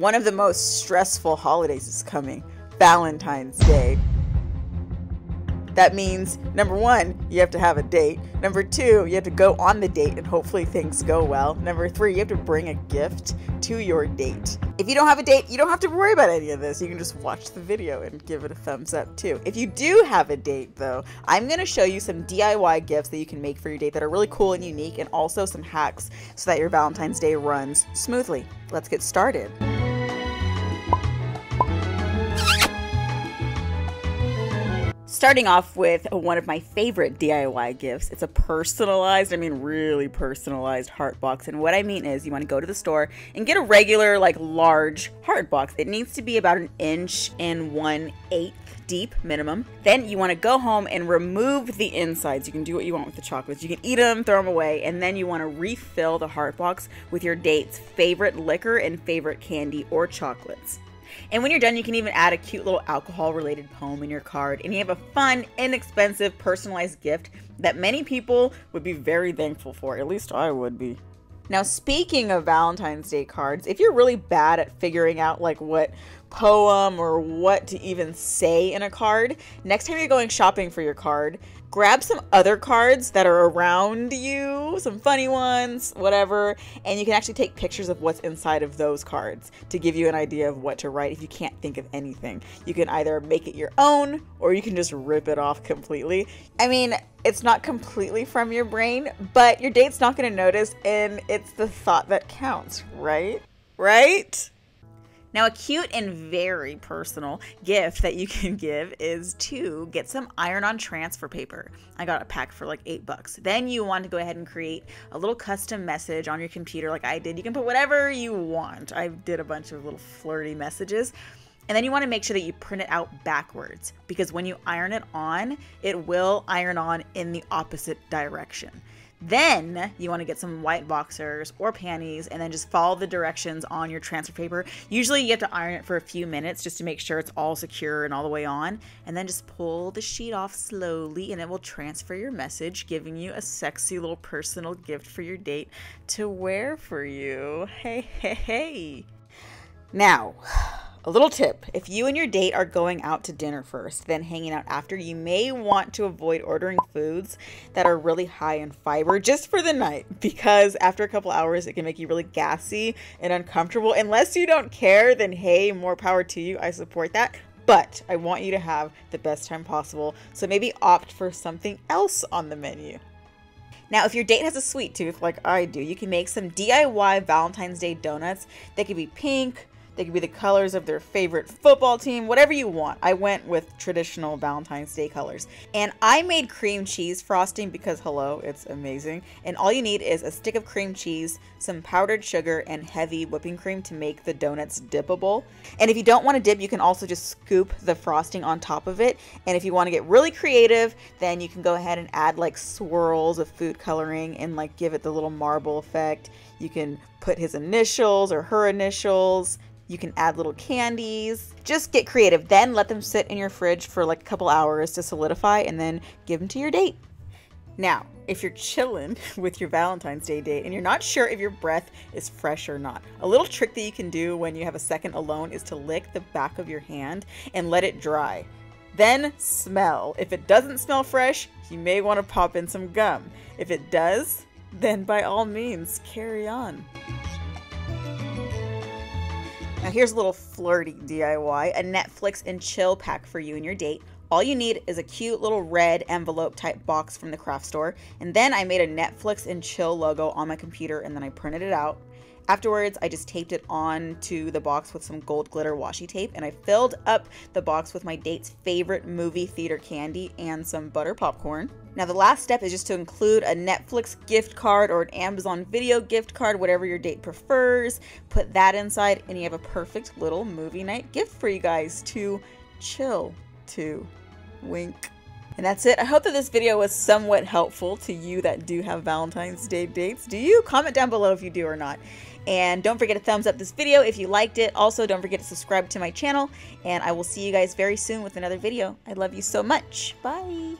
One of the most stressful holidays is coming Valentine's Day. That means number one, you have to have a date. Number two, you have to go on the date and hopefully things go well. Number three, you have to bring a gift to your date. If you don't have a date, you don't have to worry about any of this. You can just watch the video and give it a thumbs up too. If you do have a date though, I'm gonna show you some DIY gifts that you can make for your date that are really cool and unique and also some hacks so that your Valentine's Day runs smoothly. Let's get started. Starting off with one of my favorite DIY gifts. It's a personalized, I mean really personalized heart box. And what I mean is you want to go to the store and get a regular like large heart box. It needs to be about an inch and one eighth deep minimum. Then you want to go home and remove the insides. You can do what you want with the chocolates. You can eat them, throw them away, and then you want to refill the heart box with your date's favorite liquor and favorite candy or chocolates. And when you're done, you can even add a cute little alcohol related poem in your card, and you have a fun, inexpensive, personalized gift that many people would be very thankful for. At least I would be. Now, speaking of Valentine's Day cards, if you're really bad at figuring out like what poem or what to even say in a card, next time you're going shopping for your card, grab some other cards that are around you, some funny ones, whatever, and you can actually take pictures of what's inside of those cards to give you an idea of what to write if you can't think of anything. You can either make it your own or you can just rip it off completely. I mean, it's not completely from your brain, but your date's not to notice, and it's the thought that counts, right? Right? Now, a cute and very personal gift that you can give is to get some iron on transfer paper. I got a pack for like eight bucks. Then you want to go ahead and create a little custom message on your computer, like I did. You can put whatever you want. I did a bunch of little flirty messages. And then you want to make sure that you print it out backwards because when you iron it on, it will iron on in the opposite direction. Then you want to get some white boxers or panties and then just follow the directions on your transfer paper. Usually you have to iron it for a few minutes just to make sure it's all secure and all the way on. And then just pull the sheet off slowly and it will transfer your message, giving you a sexy little personal gift for your date to wear for you. Hey, hey, hey. Now, a little tip if you and your date are going out to dinner first, then hanging out after, you may want to avoid ordering foods that are really high in fiber just for the night because after a couple hours, it can make you really gassy and uncomfortable. Unless you don't care, then hey, more power to you. I support that. But I want you to have the best time possible, so maybe opt for something else on the menu. Now, if your date has a sweet tooth like I do, you can make some DIY Valentine's Day donuts. They could be pink, they could be the colors of their favorite football team, whatever you want. I went with traditional Valentine's Day colors. And I made cream cheese frosting because, hello, it's amazing. And all you need is a stick of cream cheese, some powdered sugar, and heavy whipping cream to make the donuts dippable. And if you don't want to dip, you can also just scoop the frosting on top of it. And if you want to get really creative, then you can go ahead and add like swirls of food coloring and like give it the little marble effect. You can put his initials or her initials you can add little candies. Just get creative. Then let them sit in your fridge for like a couple hours to solidify and then give them to your date. Now, if you're chilling with your Valentine's Day date and you're not sure if your breath is fresh or not, a little trick that you can do when you have a second alone is to lick the back of your hand and let it dry. Then smell. If it doesn't smell fresh, you may want to pop in some gum. If it does, then by all means, carry on. Now here's a little flirty DIY, a Netflix and chill pack for you and your date. All you need is a cute little red envelope type box from the craft store. And then I made a Netflix and chill logo on my computer and then I printed it out. Afterwards, I just taped it on to the box with some gold glitter washi tape and I filled up the box with my date's favorite movie theater candy and some butter popcorn. Now, the last step is just to include a Netflix gift card or an Amazon video gift card, whatever your date prefers. Put that inside, and you have a perfect little movie night gift for you guys to chill to. Wink. And that's it. I hope that this video was somewhat helpful to you that do have Valentine's Day dates. Do you? Comment down below if you do or not. And don't forget to thumbs up this video if you liked it. Also, don't forget to subscribe to my channel. And I will see you guys very soon with another video. I love you so much. Bye.